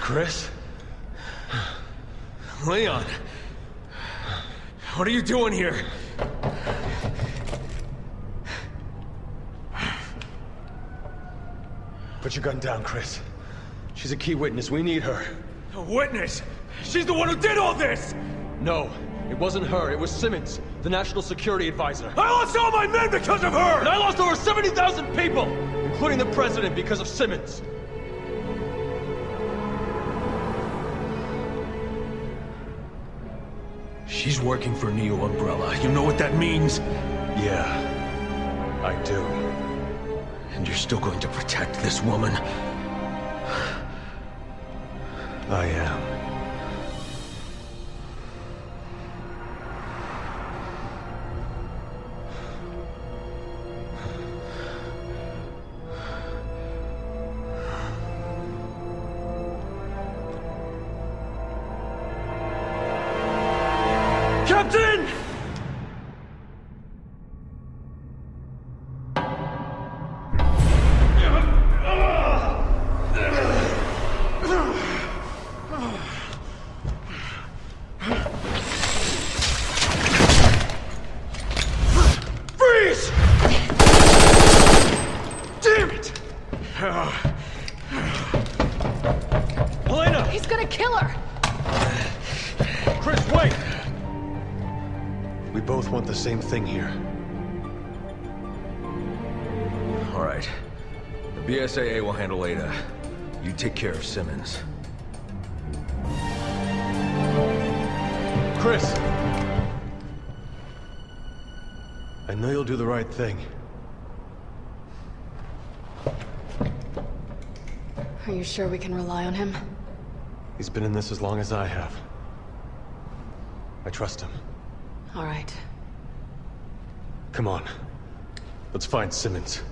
Chris? Leon! What are you doing here? Put your gun down, Chris. She's a key witness. We need her. A witness? She's the one who did all this! No, it wasn't her. It was Simmons, the National Security Advisor. I lost all my men because of her! And I lost over 70,000 people, including the President, because of Simmons. She's working for Neo Umbrella. You know what that means? Yeah, I do. And you're still going to protect this woman? Oh, I am. Captain! Freeze! Helena! He's gonna kill her! Chris, wait! We both want the same thing here. All right. The BSAA will handle Ada. You take care of Simmons. Chris! I know you'll do the right thing. Are you sure we can rely on him? He's been in this as long as I have. I trust him. All right. Come on. Let's find Simmons.